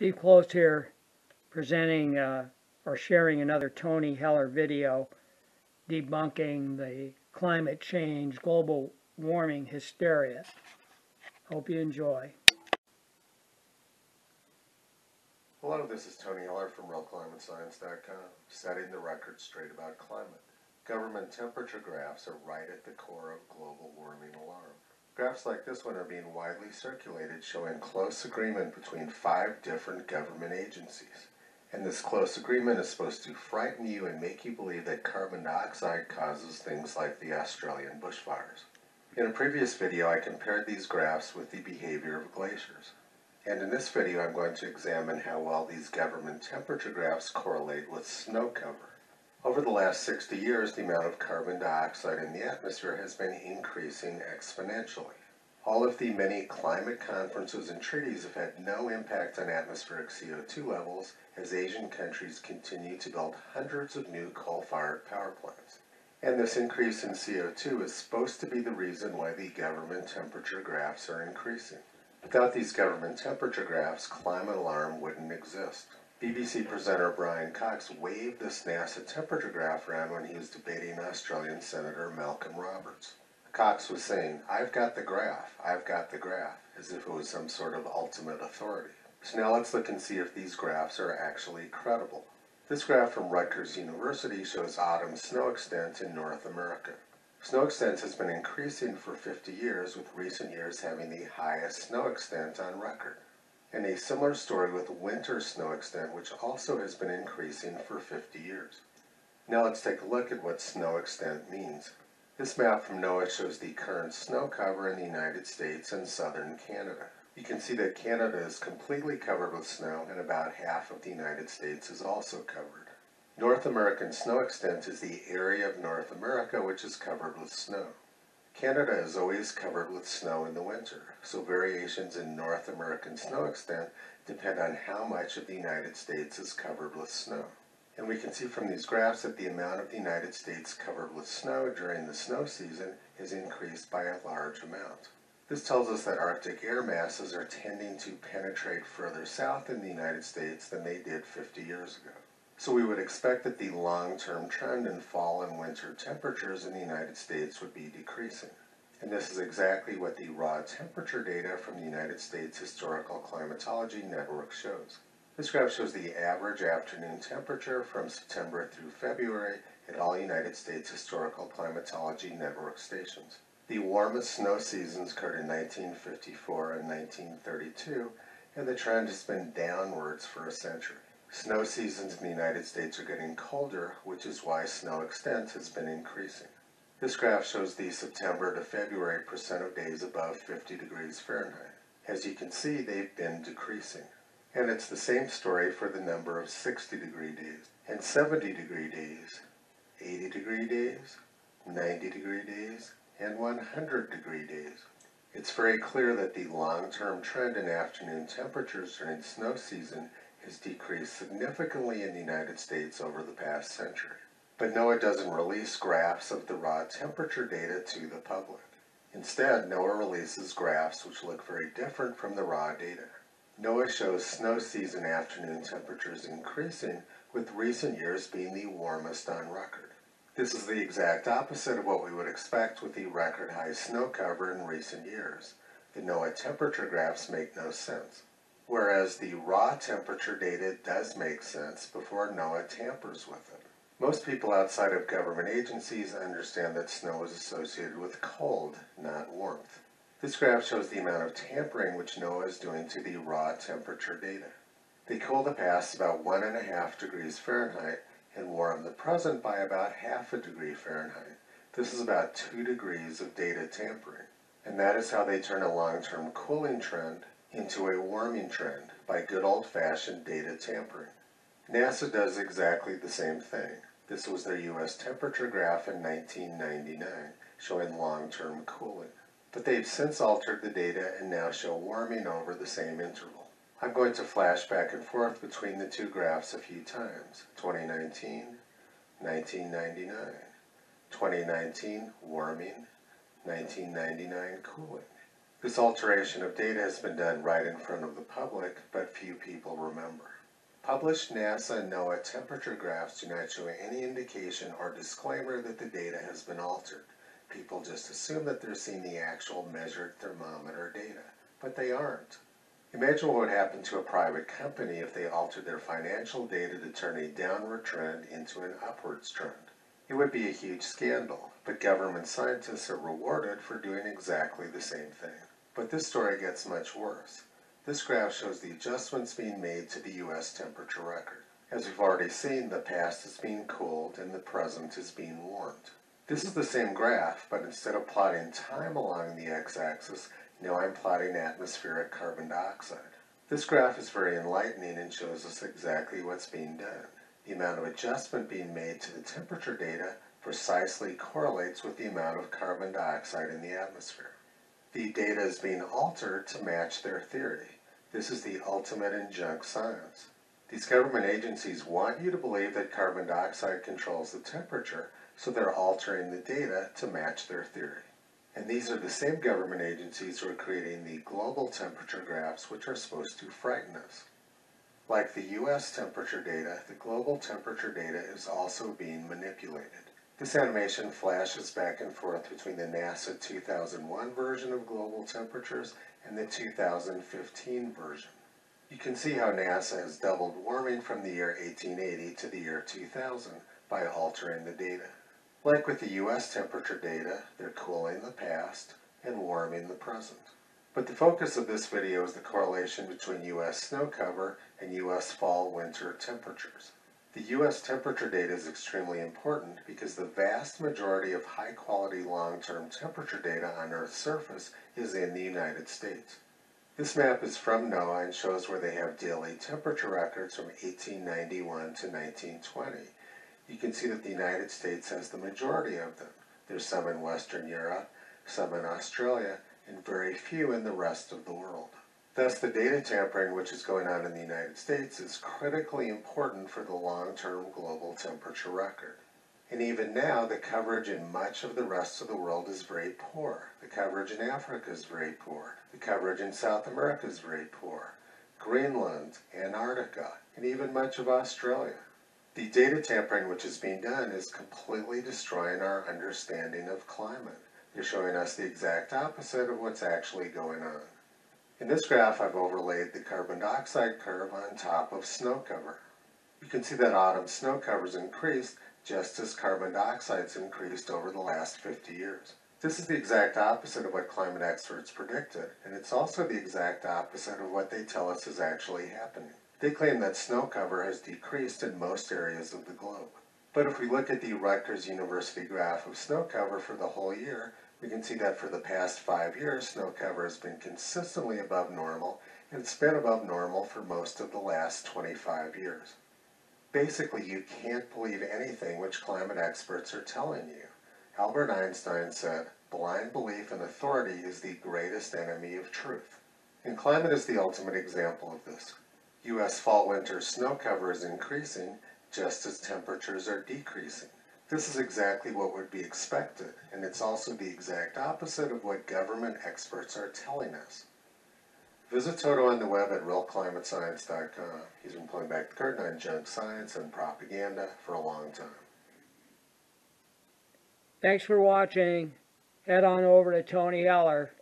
Steve Close here, presenting uh, or sharing another Tony Heller video debunking the climate change, global warming hysteria. Hope you enjoy. Hello, this is Tony Heller from RealClimateScience.com, setting the record straight about climate. Government temperature graphs are right at the core of global warming alarm. Graphs like this one are being widely circulated showing close agreement between five different government agencies. And this close agreement is supposed to frighten you and make you believe that carbon dioxide causes things like the Australian bushfires. In a previous video I compared these graphs with the behavior of glaciers. And in this video I'm going to examine how well these government temperature graphs correlate with snow cover. Over the last 60 years, the amount of carbon dioxide in the atmosphere has been increasing exponentially. All of the many climate conferences and treaties have had no impact on atmospheric CO2 levels as Asian countries continue to build hundreds of new coal-fired power plants. And this increase in CO2 is supposed to be the reason why the government temperature graphs are increasing. Without these government temperature graphs, climate alarm wouldn't exist. BBC presenter Brian Cox waved this NASA temperature graph around when he was debating Australian Senator Malcolm Roberts. Cox was saying, I've got the graph, I've got the graph, as if it was some sort of ultimate authority. So now let's look and see if these graphs are actually credible. This graph from Rutgers University shows autumn snow extent in North America. Snow extent has been increasing for 50 years, with recent years having the highest snow extent on record and a similar story with winter snow extent, which also has been increasing for 50 years. Now let's take a look at what snow extent means. This map from NOAA shows the current snow cover in the United States and southern Canada. You can see that Canada is completely covered with snow and about half of the United States is also covered. North American snow extent is the area of North America which is covered with snow. Canada is always covered with snow in the winter, so variations in North American snow extent depend on how much of the United States is covered with snow. And we can see from these graphs that the amount of the United States covered with snow during the snow season has increased by a large amount. This tells us that Arctic air masses are tending to penetrate further south in the United States than they did 50 years ago. So we would expect that the long-term trend in fall and winter temperatures in the United States would be decreasing. And this is exactly what the raw temperature data from the United States Historical Climatology Network shows. This graph shows the average afternoon temperature from September through February at all United States Historical Climatology Network stations. The warmest snow seasons occurred in 1954 and 1932, and the trend has been downwards for a century. Snow seasons in the United States are getting colder, which is why snow extent has been increasing. This graph shows the September to February percent of days above 50 degrees Fahrenheit. As you can see, they've been decreasing. And it's the same story for the number of 60 degree days, and 70 degree days, 80 degree days, 90 degree days, and 100 degree days. It's very clear that the long-term trend in afternoon temperatures during snow season has decreased significantly in the United States over the past century. But NOAA doesn't release graphs of the raw temperature data to the public. Instead, NOAA releases graphs which look very different from the raw data. NOAA shows snow season afternoon temperatures increasing, with recent years being the warmest on record. This is the exact opposite of what we would expect with the record high snow cover in recent years. The NOAA temperature graphs make no sense whereas the raw temperature data does make sense before NOAA tampers with it. Most people outside of government agencies understand that snow is associated with cold, not warmth. This graph shows the amount of tampering which NOAA is doing to the raw temperature data. They cool the past about one and a half degrees Fahrenheit and warm the present by about half a degree Fahrenheit. This is about two degrees of data tampering. And that is how they turn a long-term cooling trend into a warming trend by good old-fashioned data tampering. NASA does exactly the same thing. This was their U.S. temperature graph in 1999, showing long-term cooling. But they've since altered the data and now show warming over the same interval. I'm going to flash back and forth between the two graphs a few times. 2019, 1999. 2019, warming, 1999, cooling. This alteration of data has been done right in front of the public, but few people remember. Published NASA and NOAA temperature graphs do not show any indication or disclaimer that the data has been altered. People just assume that they're seeing the actual measured thermometer data, but they aren't. Imagine what would happen to a private company if they altered their financial data to turn a downward trend into an upwards trend. It would be a huge scandal, but government scientists are rewarded for doing exactly the same thing. But this story gets much worse. This graph shows the adjustments being made to the U.S. temperature record. As we've already seen, the past is being cooled and the present is being warmed. This is the same graph, but instead of plotting time along the x-axis, now I'm plotting atmospheric carbon dioxide. This graph is very enlightening and shows us exactly what's being done. The amount of adjustment being made to the temperature data precisely correlates with the amount of carbon dioxide in the atmosphere. The data is being altered to match their theory. This is the ultimate in junk science. These government agencies want you to believe that carbon dioxide controls the temperature, so they're altering the data to match their theory. And these are the same government agencies who are creating the global temperature graphs, which are supposed to frighten us. Like the US temperature data, the global temperature data is also being manipulated. This animation flashes back and forth between the NASA 2001 version of global temperatures and the 2015 version. You can see how NASA has doubled warming from the year 1880 to the year 2000 by altering the data. Like with the US temperature data, they're cooling the past and warming the present. But the focus of this video is the correlation between US snow cover and US fall-winter temperatures. The US temperature data is extremely important because the vast majority of high-quality long-term temperature data on Earth's surface is in the United States. This map is from NOAA and shows where they have daily temperature records from 1891 to 1920. You can see that the United States has the majority of them. There's some in Western Europe, some in Australia, and very few in the rest of the world. Thus, the data tampering which is going on in the United States is critically important for the long-term global temperature record. And even now, the coverage in much of the rest of the world is very poor. The coverage in Africa is very poor. The coverage in South America is very poor. Greenland, Antarctica, and even much of Australia. The data tampering which is being done is completely destroying our understanding of climate. They're showing us the exact opposite of what's actually going on. In this graph, I've overlaid the carbon dioxide curve on top of snow cover. You can see that autumn snow cover's increased just as carbon dioxide's increased over the last 50 years. This is the exact opposite of what climate experts predicted, and it's also the exact opposite of what they tell us is actually happening. They claim that snow cover has decreased in most areas of the globe. But if we look at the Rutgers University graph of snow cover for the whole year, we can see that for the past five years, snow cover has been consistently above normal, and it's been above normal for most of the last 25 years. Basically, you can't believe anything which climate experts are telling you. Albert Einstein said, blind belief in authority is the greatest enemy of truth. And climate is the ultimate example of this. U.S. fall-winter snow cover is increasing just as temperatures are decreasing. This is exactly what would be expected, and it's also the exact opposite of what government experts are telling us. Visit Toto on the web at realclimatescience.com. He's been pulling back the curtain on junk science and propaganda for a long time. Thanks for watching. Head on over to Tony Heller